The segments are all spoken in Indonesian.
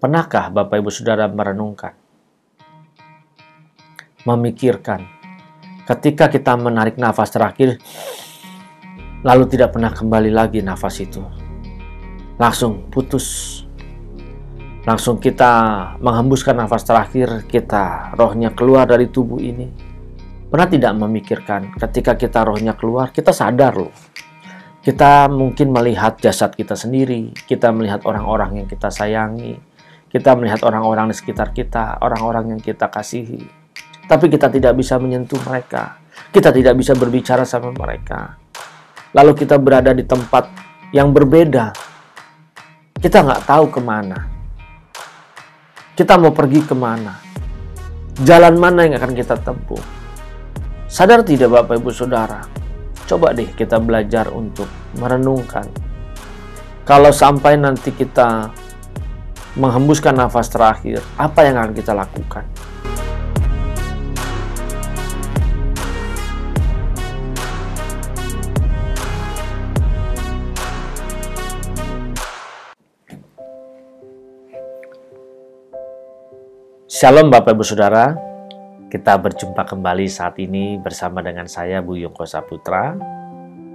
Pernahkah Bapak Ibu Saudara merenungkan, memikirkan, ketika kita menarik nafas terakhir, lalu tidak pernah kembali lagi nafas itu, langsung putus, langsung kita menghembuskan nafas terakhir, kita rohnya keluar dari tubuh ini. Pernah tidak memikirkan ketika kita rohnya keluar, kita sadar loh. Kita mungkin melihat jasad kita sendiri, kita melihat orang-orang yang kita sayangi, kita melihat orang-orang di sekitar kita, orang-orang yang kita kasihi. Tapi kita tidak bisa menyentuh mereka. Kita tidak bisa berbicara sama mereka. Lalu kita berada di tempat yang berbeda. Kita nggak tahu ke mana. Kita mau pergi ke mana. Jalan mana yang akan kita tempuh. Sadar tidak Bapak Ibu Saudara? Coba deh kita belajar untuk merenungkan. Kalau sampai nanti kita menghembuskan nafas terakhir, apa yang akan kita lakukan? Shalom Bapak Ibu Saudara, kita berjumpa kembali saat ini bersama dengan saya Bu Yungko Saputra.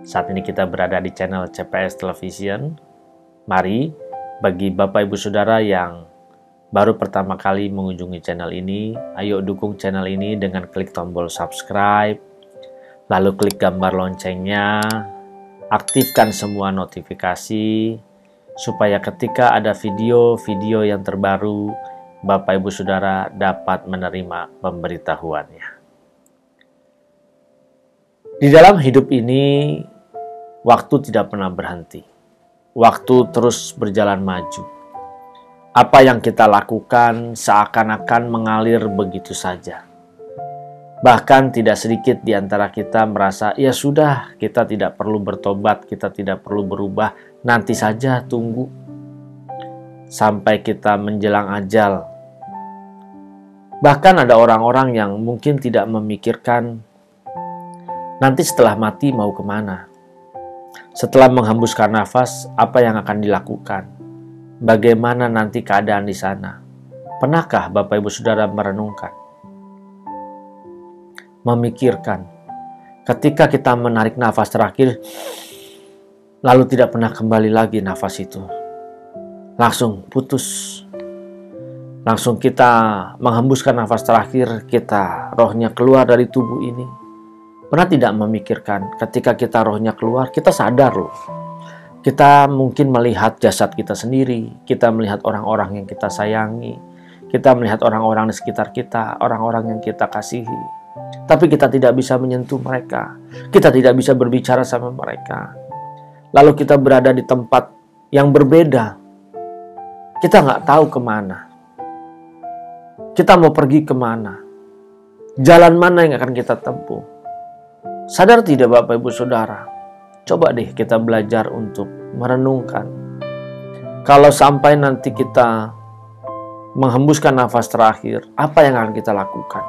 Saat ini kita berada di channel CPS Television. Mari bagi Bapak Ibu Saudara yang baru pertama kali mengunjungi channel ini, ayo dukung channel ini dengan klik tombol subscribe, lalu klik gambar loncengnya, aktifkan semua notifikasi, supaya ketika ada video-video yang terbaru, Bapak Ibu Saudara dapat menerima pemberitahuannya. Di dalam hidup ini, waktu tidak pernah berhenti waktu terus berjalan maju. Apa yang kita lakukan seakan-akan mengalir begitu saja. Bahkan tidak sedikit di antara kita merasa, ya sudah, kita tidak perlu bertobat, kita tidak perlu berubah, nanti saja tunggu. Sampai kita menjelang ajal. Bahkan ada orang-orang yang mungkin tidak memikirkan nanti setelah mati mau ke mana setelah menghembuskan nafas, apa yang akan dilakukan? Bagaimana nanti keadaan di sana? Pernahkah Bapak Ibu Saudara merenungkan? Memikirkan. Ketika kita menarik nafas terakhir, lalu tidak pernah kembali lagi nafas itu. Langsung putus. Langsung kita menghembuskan nafas terakhir, kita rohnya keluar dari tubuh ini Pernah tidak memikirkan ketika kita rohnya keluar, kita sadar loh. Kita mungkin melihat jasad kita sendiri, kita melihat orang-orang yang kita sayangi, kita melihat orang-orang di sekitar kita, orang-orang yang kita kasihi. Tapi kita tidak bisa menyentuh mereka, kita tidak bisa berbicara sama mereka. Lalu kita berada di tempat yang berbeda. Kita nggak tahu ke mana. Kita mau pergi ke mana. Jalan mana yang akan kita tempuh Sadar tidak Bapak Ibu Saudara? Coba deh kita belajar untuk merenungkan. Kalau sampai nanti kita menghembuskan nafas terakhir, apa yang akan kita lakukan?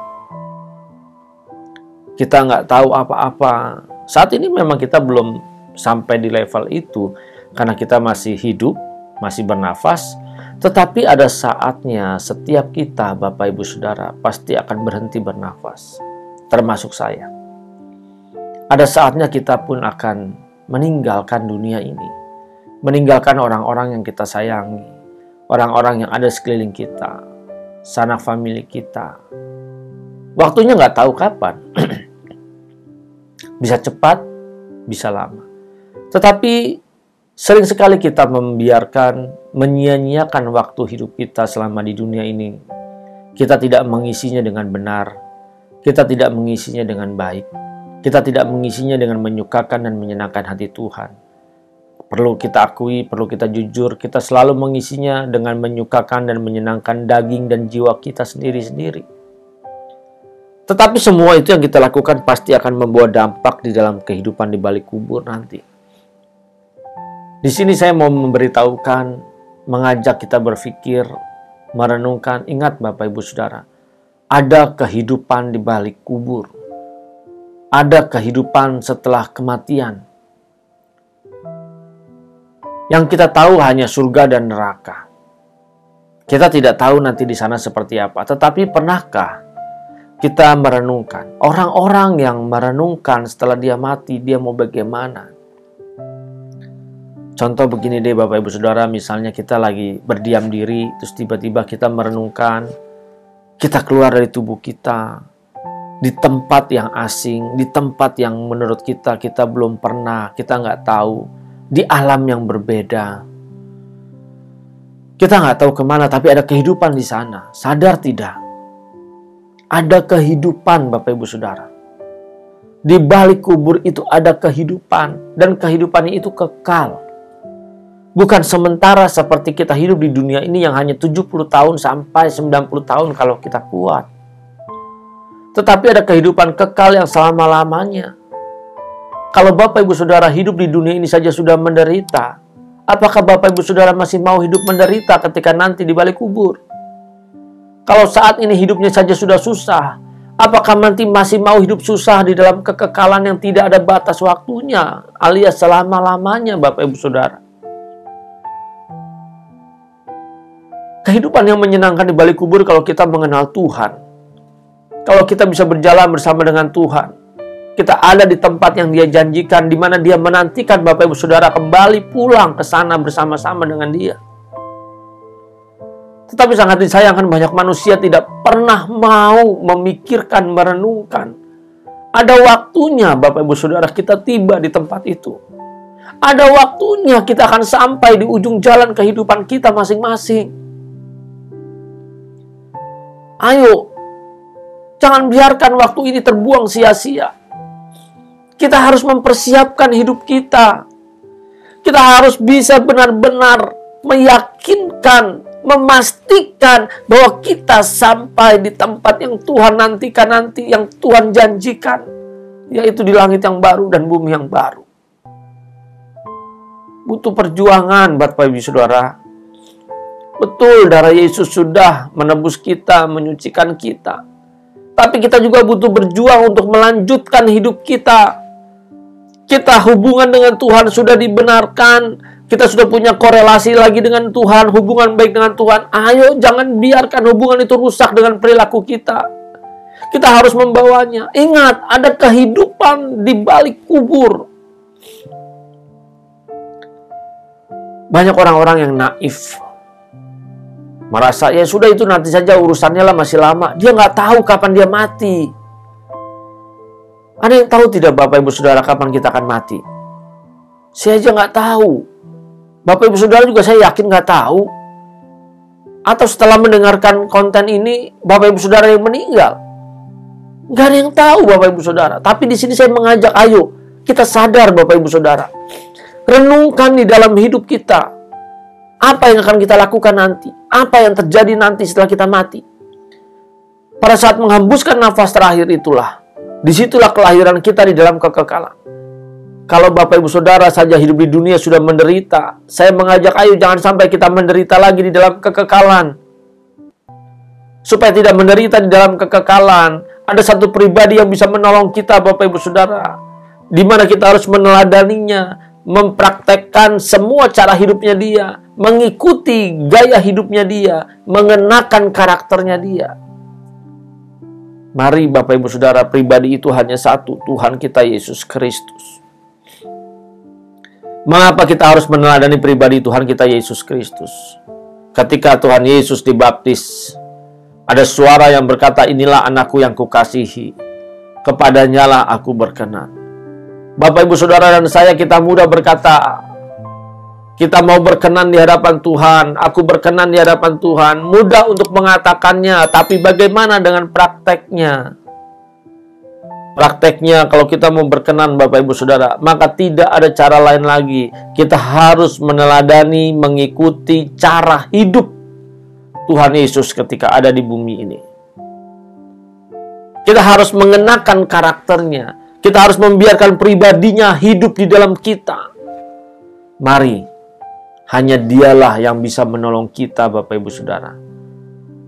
Kita nggak tahu apa-apa. Saat ini memang kita belum sampai di level itu karena kita masih hidup, masih bernafas, tetapi ada saatnya setiap kita, Bapak Ibu Saudara, pasti akan berhenti bernafas, termasuk saya. Ada saatnya kita pun akan meninggalkan dunia ini, meninggalkan orang-orang yang kita sayangi, orang-orang yang ada sekeliling kita, sanak famili kita. Waktunya nggak tahu kapan, bisa cepat, bisa lama. Tetapi sering sekali kita membiarkan, menyia-nyiakan waktu hidup kita selama di dunia ini. Kita tidak mengisinya dengan benar, kita tidak mengisinya dengan baik kita tidak mengisinya dengan menyukakan dan menyenangkan hati Tuhan. Perlu kita akui, perlu kita jujur, kita selalu mengisinya dengan menyukakan dan menyenangkan daging dan jiwa kita sendiri-sendiri. Tetapi semua itu yang kita lakukan pasti akan membawa dampak di dalam kehidupan di balik kubur nanti. Di sini saya mau memberitahukan, mengajak kita berpikir, merenungkan, ingat Bapak Ibu Saudara, ada kehidupan di balik kubur ada kehidupan setelah kematian. Yang kita tahu hanya surga dan neraka. Kita tidak tahu nanti di sana seperti apa, tetapi pernahkah kita merenungkan orang-orang yang merenungkan setelah dia mati, dia mau bagaimana? Contoh begini deh Bapak Ibu Saudara, misalnya kita lagi berdiam diri, terus tiba-tiba kita merenungkan, kita keluar dari tubuh kita, di tempat yang asing, di tempat yang menurut kita kita belum pernah, kita nggak tahu, di alam yang berbeda. Kita nggak tahu ke mana, tapi ada kehidupan di sana. Sadar tidak? Ada kehidupan, Bapak Ibu Saudara. Di balik kubur itu ada kehidupan, dan kehidupan itu kekal. Bukan sementara seperti kita hidup di dunia ini yang hanya 70 tahun sampai 90 tahun kalau kita kuat. Tetapi ada kehidupan kekal yang selama-lamanya. Kalau Bapak Ibu Saudara hidup di dunia ini saja sudah menderita, Apakah Bapak Ibu Saudara masih mau hidup menderita ketika nanti di balik kubur? Kalau saat ini hidupnya saja sudah susah, apakah nanti masih mau hidup susah di dalam kekekalan yang tidak ada batas waktunya, alias selama-lamanya Bapak Ibu Saudara? Kehidupan yang menyenangkan di balik kubur kalau kita mengenal Tuhan. Kalau kita bisa berjalan bersama dengan Tuhan kita ada di tempat yang dia janjikan, di mana dia menantikan Bapak Ibu Saudara kembali pulang ke sana bersama-sama dengan dia. Tetapi sangat disayangkan banyak manusia tidak pernah mau memikirkan, merenungkan. Ada waktunya Bapak Ibu Saudara kita tiba di tempat itu. Ada waktunya kita akan sampai di ujung jalan kehidupan kita masing-masing. Ayo, jangan biarkan waktu ini terbuang sia-sia. Kita harus mempersiapkan hidup kita. Kita harus bisa benar-benar meyakinkan, memastikan bahwa kita sampai di tempat yang Tuhan nantikan nanti, yang Tuhan janjikan, yaitu di langit yang baru dan bumi yang baru. Butuh perjuangan, Bapak Ibu Saudara. Betul, darah Yesus sudah menebus kita, menyucikan kita. Tapi kita juga butuh berjuang untuk melanjutkan hidup kita kita hubungan dengan Tuhan sudah dibenarkan, kita sudah punya korelasi lagi dengan Tuhan, hubungan baik dengan Tuhan. Ayo jangan biarkan hubungan itu rusak dengan perilaku kita. Kita harus membawanya. Ingat, ada kehidupan di balik kubur. Banyak orang-orang yang naif. Merasa ya sudah itu nanti saja urusannya lah masih lama. Dia nggak tahu kapan dia mati. Ada yang tahu tidak Bapak Ibu Saudara kapan kita akan mati? Saya aja nggak tahu. Bapak Ibu Saudara juga saya yakin nggak tahu. Atau setelah mendengarkan konten ini, Bapak Ibu Saudara yang meninggal. Nggak ada yang tahu Bapak Ibu Saudara. Tapi di sini saya mengajak, ayo kita sadar Bapak Ibu Saudara. Renungkan di dalam hidup kita. Apa yang akan kita lakukan nanti? Apa yang terjadi nanti setelah kita mati? Pada saat menghembuskan nafas terakhir itulah Di situlah kelahiran kita di dalam kekekalan. Kalau Bapak Ibu Saudara saja hidup di dunia sudah menderita, saya mengajak ayo jangan sampai kita menderita lagi di dalam kekekalan. Supaya tidak menderita di dalam kekekalan, ada satu pribadi yang bisa menolong kita Bapak Ibu Saudara. Di mana kita harus meneladaninya, mempraktekkan semua cara hidupnya dia, mengikuti gaya hidupnya dia, mengenakan karakternya dia. Mari Bapak Ibu Saudara pribadi itu hanya satu, Tuhan kita Yesus Kristus. Mengapa kita harus meneladani pribadi Tuhan kita Yesus Kristus? Ketika Tuhan Yesus dibaptis, ada suara yang berkata, inilah anakku yang kukasihi, kepadanya lah aku berkenan. Bapak Ibu Saudara dan saya kita mudah berkata, kita mau berkenan di hadapan Tuhan, aku berkenan di hadapan Tuhan. Mudah untuk mengatakannya, tapi bagaimana dengan prakteknya? Prakteknya kalau kita mau berkenan Bapak Ibu Saudara, maka tidak ada cara lain lagi. Kita harus meneladani, mengikuti cara hidup Tuhan Yesus ketika ada di bumi ini. Kita harus mengenakan karakternya. Kita harus membiarkan pribadinya hidup di dalam kita. Mari hanya dialah yang bisa menolong kita Bapak Ibu Saudara.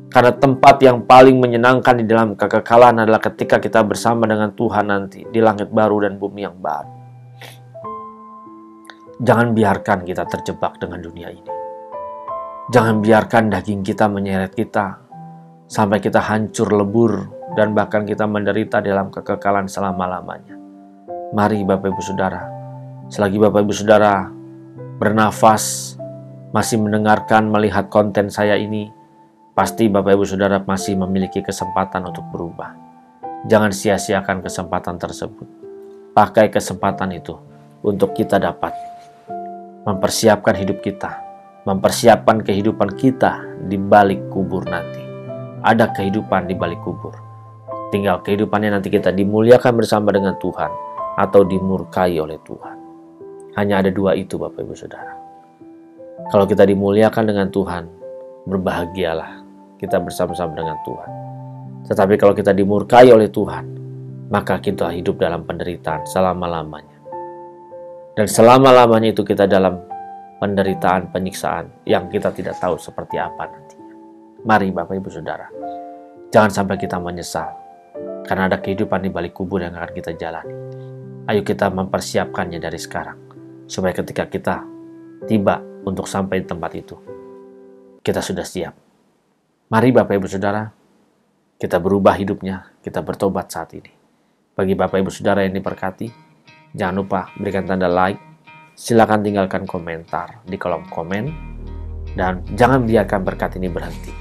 Karena tempat yang paling menyenangkan di dalam kekekalan adalah ketika kita bersama dengan Tuhan nanti di langit baru dan bumi yang baru. Jangan biarkan kita terjebak dengan dunia ini. Jangan biarkan daging kita menyeret kita sampai kita hancur lebur dan bahkan kita menderita dalam kekekalan selama-lamanya. Mari Bapak Ibu Saudara, selagi Bapak Ibu Saudara bernafas, masih mendengarkan, melihat konten saya ini, pasti Bapak Ibu Saudara masih memiliki kesempatan untuk berubah. Jangan sia-siakan kesempatan tersebut. Pakai kesempatan itu untuk kita dapat mempersiapkan hidup kita mempersiapkan kehidupan kita di balik kubur nanti. Ada kehidupan di balik kubur. Tinggal kehidupannya nanti kita dimuliakan bersama dengan Tuhan atau dimurkai oleh Tuhan. Hanya ada dua itu Bapak Ibu Saudara. Kalau kita dimuliakan dengan Tuhan, berbahagialah kita bersama-sama dengan Tuhan. Tetapi kalau kita dimurkai oleh Tuhan, maka kita hidup dalam penderitaan selama-lamanya. Dan selama-lamanya itu kita dalam penderitaan, penyiksaan yang kita tidak tahu seperti apa nantinya. Mari Bapak Ibu Saudara, jangan sampai kita menyesal karena ada kehidupan di balik kubur yang akan kita jalani. Ayo kita mempersiapkannya dari sekarang, supaya ketika kita tiba untuk sampai di tempat itu, kita sudah siap. Mari Bapak Ibu Saudara, kita berubah hidupnya, kita bertobat saat ini. Bagi Bapak Ibu Saudara yang diberkati, jangan lupa berikan tanda like, Silakan tinggalkan komentar di kolom komen dan jangan biarkan berkat ini berhenti.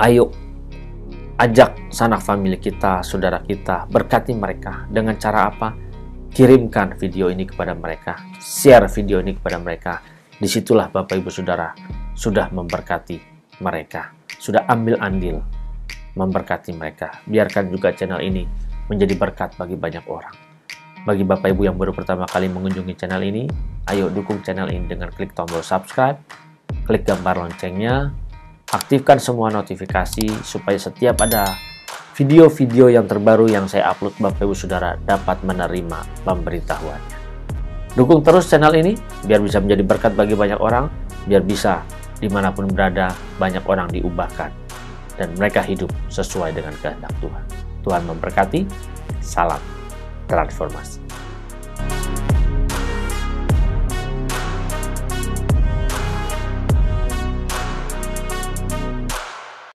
Ayo ajak sanak famili kita, saudara kita, berkati mereka dengan cara apa? Kirimkan video ini kepada mereka, share video ini kepada mereka. Di situlah Bapak Ibu Saudara sudah memberkati mereka, sudah ambil andil memberkati mereka. Biarkan juga channel ini menjadi berkat bagi banyak orang. Bagi Bapak Ibu yang baru pertama kali mengunjungi channel ini, ayo dukung channel ini dengan klik tombol subscribe, klik gambar loncengnya, aktifkan semua notifikasi supaya setiap ada video-video yang terbaru yang saya upload Bapak Ibu Saudara dapat menerima pemberitahuannya. Dukung terus channel ini biar bisa menjadi berkat bagi banyak orang, biar bisa di mana pun berada banyak orang diubahkan dan mereka hidup sesuai dengan kehendak Tuhan. Tuhan memberkati. Salam transformasi.